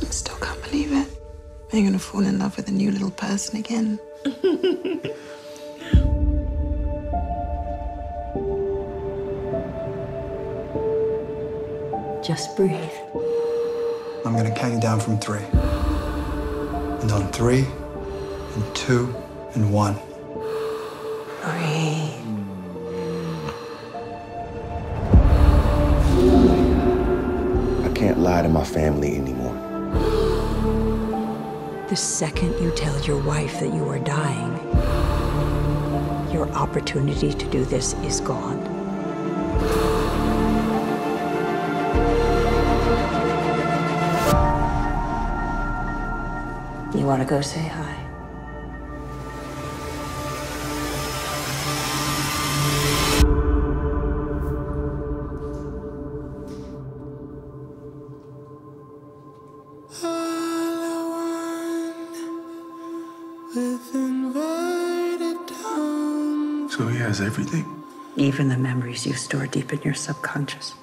I still can't believe it. You're gonna fall in love with a new little person again. Just breathe. I'm gonna count you down from three. And on three, and two, and one. Breathe. I can't lie to my family anymore. The second you tell your wife that you are dying, your opportunity to do this is gone. You want to go say hi? So he has everything? Even the memories you store deep in your subconscious.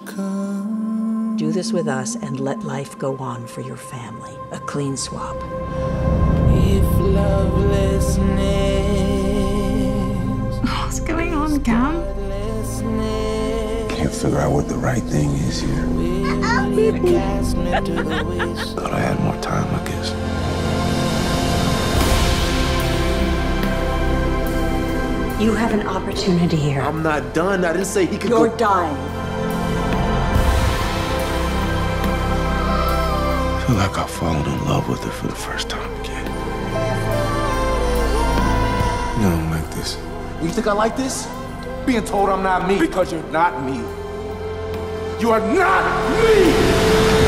Do this with us and let life go on for your family. A clean swap. What's going on, Cam? Can't figure out what the right thing is here. Uh-uh. Thought I had more time, I guess. You have an opportunity here. I'm not done. I didn't say he could You're go. dying. I feel like I've fallen in love with her for the first time again. No, I don't like this. You think I like this? Being told I'm not me because you're not me. You are not me!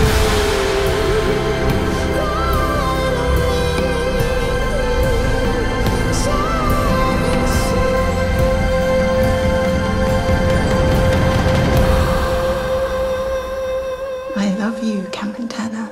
you, Captain Tanner.